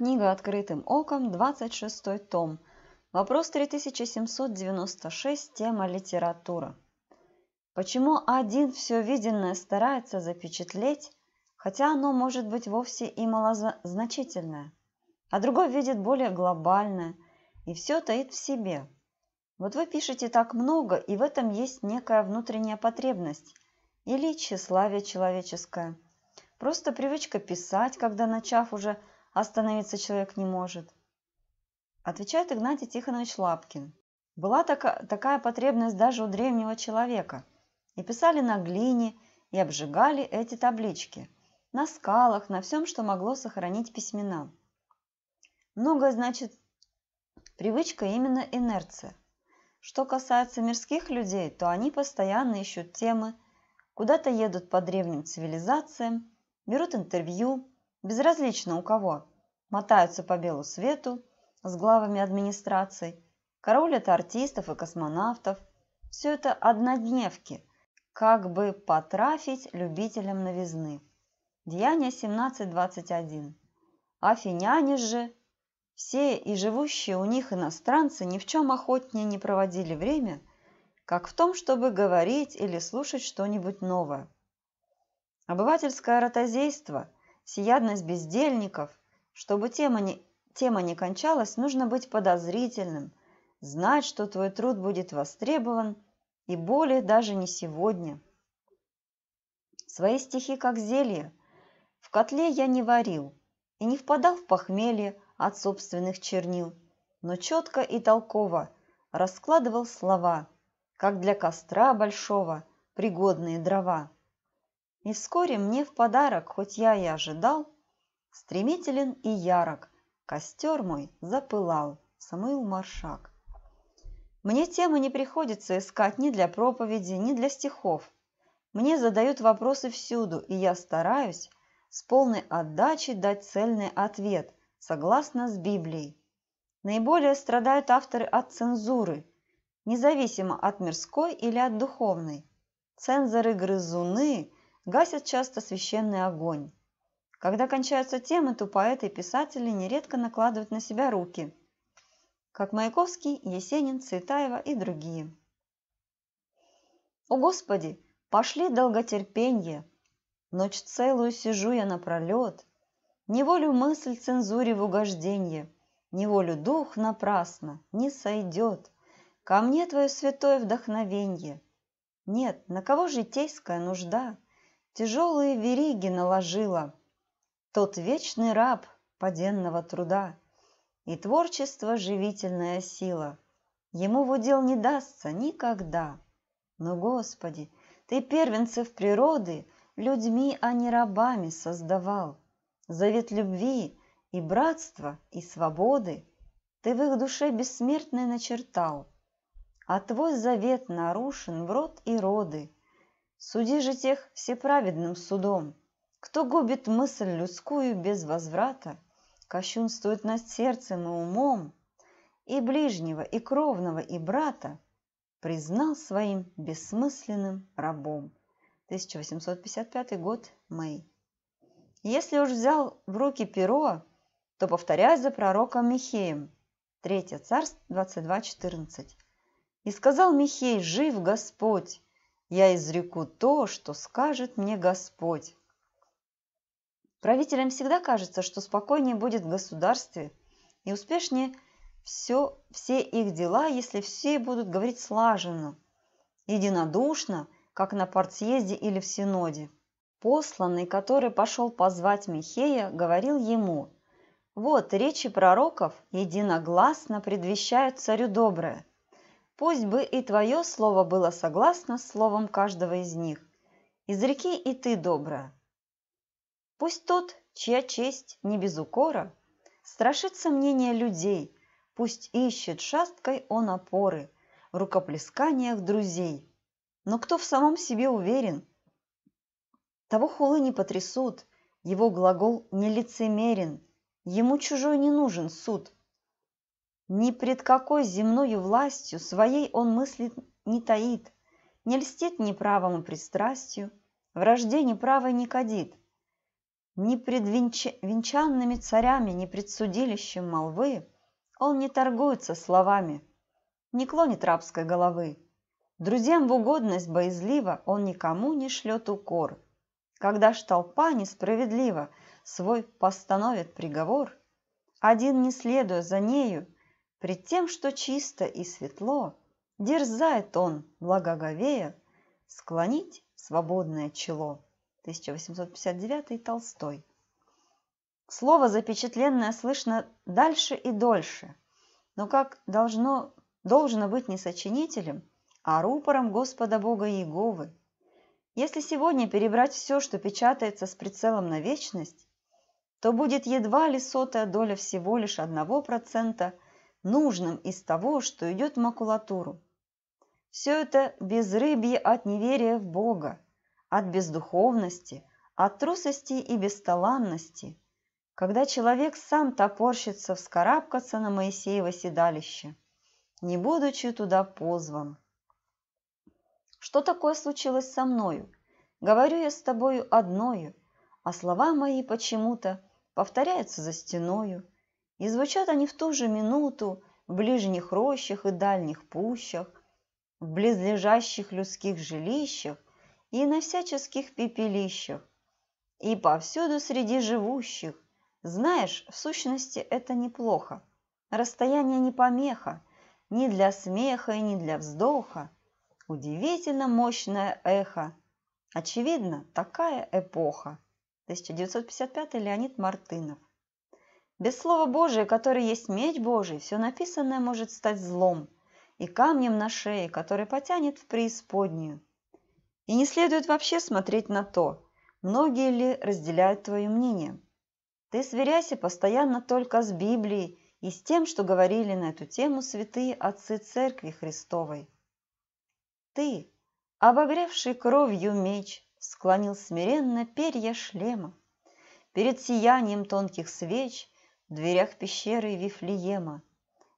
Книга «Открытым оком», 26 том. Вопрос 3796, тема «Литература». Почему один все виденное старается запечатлеть, хотя оно может быть вовсе и малозначительное, а другой видит более глобальное, и все таит в себе? Вот вы пишете так много, и в этом есть некая внутренняя потребность или тщеславие человеческое. Просто привычка писать, когда начав уже остановиться человек не может. Отвечает Игнатий Тихонович Лапкин. Была така, такая потребность даже у древнего человека. И писали на глине, и обжигали эти таблички. На скалах, на всем, что могло сохранить письмена. Многое значит привычка именно инерция. Что касается мирских людей, то они постоянно ищут темы, куда-то едут по древним цивилизациям, берут интервью, безразлично у кого, мотаются по белу свету с главами администраций, караулят артистов и космонавтов. Все это однодневки, как бы потрафить любителям новизны. Деяние 17.21. Афиняне же, все и живущие у них иностранцы ни в чем охотнее не проводили время, как в том, чтобы говорить или слушать что-нибудь новое. Обывательское ротозейство – всеядность бездельников. Чтобы тема не, тема не кончалась, нужно быть подозрительным, знать, что твой труд будет востребован, и более даже не сегодня. Свои стихи как зелье. В котле я не варил и не впадал в похмелье от собственных чернил, но четко и толково раскладывал слова, как для костра большого пригодные дрова. И вскоре мне в подарок, хоть я и ожидал, Стремителен и ярок, костер мой запылал, Самуил Маршак. Мне темы не приходится искать ни для проповеди, ни для стихов. Мне задают вопросы всюду, и я стараюсь с полной отдачей дать цельный ответ, согласно с Библией. Наиболее страдают авторы от цензуры, независимо от мирской или от духовной. Цензоры-грызуны – гасят часто священный огонь. Когда кончаются темы, то поэты и писатели нередко накладывают на себя руки, как Маяковский, Есенин, Цветаева и другие. О Господи, пошли долготерпенье, Ночь целую сижу я напролет, Не волю мысль цензуре в угожденье, Не волю дух напрасно, не сойдет Ко мне твое святое вдохновенье. Нет, на кого житейская нужда – тяжелые вериги наложила Тот вечный раб поденного труда И творчество живительная сила Ему в удел не дастся никогда. Но, Господи, Ты первенцев природы Людьми, а не рабами создавал. Завет любви и братства, и свободы Ты в их душе бессмертной начертал. А Твой завет нарушен в род и роды – Суди же тех всеправедным судом, Кто губит мысль людскую без возврата, Кощунствует над сердцем и умом, И ближнего, и кровного, и брата Признал своим бессмысленным рабом. 1855 год, Мэй. Если уж взял в руки перо, то повторяй за пророком Михеем. 3 Царств 22.14. И сказал Михей, жив Господь, я изреку то, что скажет мне Господь. Правителям всегда кажется, что спокойнее будет в государстве и успешнее все, все их дела, если все будут говорить слаженно, единодушно, как на партсъезде или в синоде. Посланный, который пошел позвать Михея, говорил ему, «Вот речи пророков единогласно предвещают царю доброе. Пусть бы и твое слово было согласно с словом каждого из них. Изреки и ты добрая. Пусть тот, чья честь не без укора, Страшится мнения людей, Пусть ищет шасткой он опоры В рукоплесканиях друзей. Но кто в самом себе уверен, Того хулы не потрясут, Его глагол нелицемерен, Ему чужой не нужен суд – ни пред какой земною властью своей он мысли не таит, Не льстит ни правому пристрастию, Вражде неправой не кадит. Ни пред венч... венчанными царями, ни пред судилищем молвы Он не торгуется словами, не клонит рабской головы. Друзьям в угодность боязливо Он никому не шлет укор. Когда ж толпа несправедливо Свой постановит приговор, Один, не следуя за нею, Пред тем, что чисто и светло, Дерзает он, благоговея, Склонить свободное чело. 1859 Толстой. Слово запечатленное слышно дальше и дольше, но как должно, должно быть не сочинителем, а рупором Господа Бога Иеговы. Если сегодня перебрать все, что печатается с прицелом на вечность, то будет едва ли сотая доля всего лишь одного процента нужным из того, что идет в макулатуру. Все это безрыбье от неверия в Бога, от бездуховности, от трусости и бесталанности, когда человек сам топорщится вскарабкаться на Моисеево седалище, не будучи туда позван. Что такое случилось со мною? Говорю я с тобою одною, а слова мои почему-то повторяются за стеною, и звучат они в ту же минуту в ближних рощах и дальних пущах, в близлежащих людских жилищах и на всяческих пепелищах, и повсюду среди живущих. Знаешь, в сущности, это неплохо. Расстояние не помеха, ни для смеха и ни для вздоха. Удивительно мощное эхо. Очевидно, такая эпоха. 1955 Леонид Мартынов. Без Слова Божия, который есть меч Божий, все написанное может стать злом и камнем на шее, который потянет в преисподнюю. И не следует вообще смотреть на то, многие ли разделяют твое мнение. Ты сверяйся постоянно только с Библией и с тем, что говорили на эту тему святые отцы Церкви Христовой. Ты, обогревший кровью меч, склонил смиренно перья шлема. Перед сиянием тонких свеч дверях пещеры Вифлеема.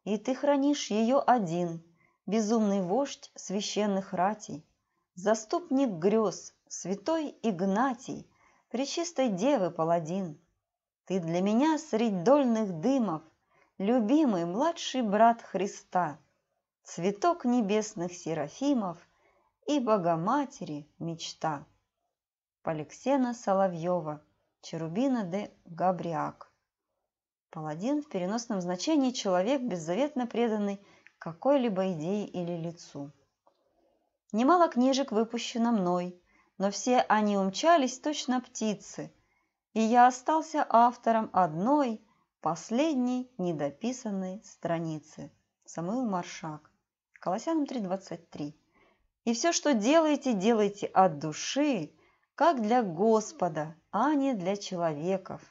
И ты хранишь ее один, безумный вождь священных ратей, Заступник грез, святой Игнатий, Пречистой Девы паладин. Ты для меня средь дольных дымов, Любимый младший брат Христа, Цветок небесных серафимов И Богоматери мечта. Поликсена Соловьева, Черубина де Габриак. Паладин в переносном значении человек, беззаветно преданный какой-либо идее или лицу. Немало книжек выпущено мной, но все они умчались точно птицы, и я остался автором одной, последней недописанной страницы. Самуил Маршак. Колоссянам 3.23. И все, что делаете, делайте от души, как для Господа, а не для человеков.